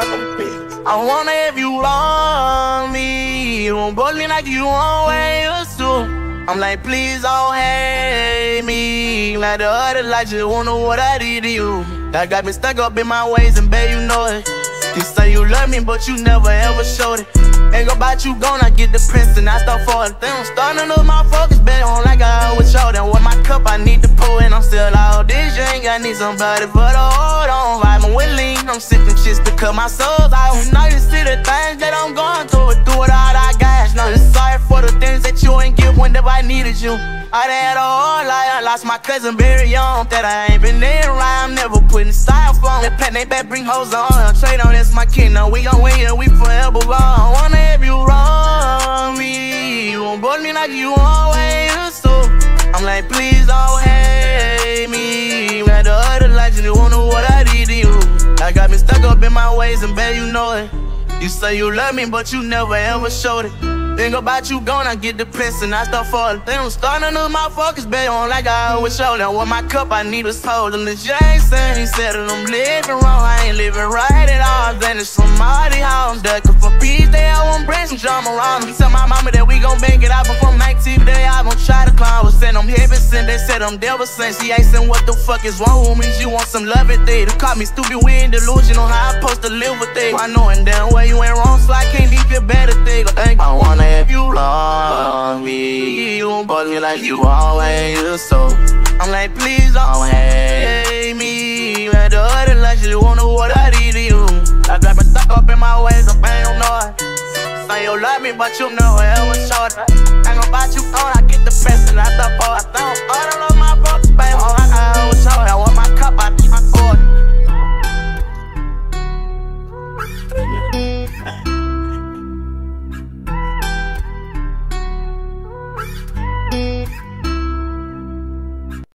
I wanna if you love me. You won't me like you always to. I'm like, please don't hate me. Like the other lights, just wanna what I did to you. That got me stuck up in my ways, and babe, you know it. You say you love me, but you never ever showed it. Ain't about you gone, I get the prince and I start falling. Then I'm starting to lose my focus, bet on like I always showed. And with my cup, I need to pour, and I'm still drink. I need somebody for the hold on. Vibing with lean, I'm sipping shit to cut my soul out. Now you see the things that I'm going through, through it all I got. Now just sorry for the things that you ain't give whenever I needed you. I done had a whole life, I lost my cousin very young. That I ain't been there right, I'm never putting style from. That pet they back bring hoes on. I Trade on this my kid, now we gon' win, yeah, we forever wrong. I wanna have you wrong me. You won't bug me like you always used to. I'm like, please don't hate me. Lights, you won't what I did to you. I got me stuck up in my ways, and bet you know it. You say you love me, but you never ever showed it. Think about you gone, I get depressed and I start falling. Then I'm starting to lose my focus, baby, on like I always showed. And with my cup, I need was told. And the Jason, he said that I'm living wrong, I ain't living right at all. Then it's somebody house, ducking for peace, they all want bring some drama around. He tell my mama that we gon' make it out before night TV, they I gon' try I'm heaven sent, they said I'm devil sent. She asking what the fuck is wrong with me, she want some love it, they. Call me stupid, weird, delusional, how I supposed to live with it. I know and damn well you ain't wrong, so I can't leave you better thing. I wanna have you love me. You bug me like you always used to. I'm like, please don't hate me. Like the other lights, you wanna what I did to you. I got me stuck up in my ways, I'm no noise. Say you love me, but you never ever showed it.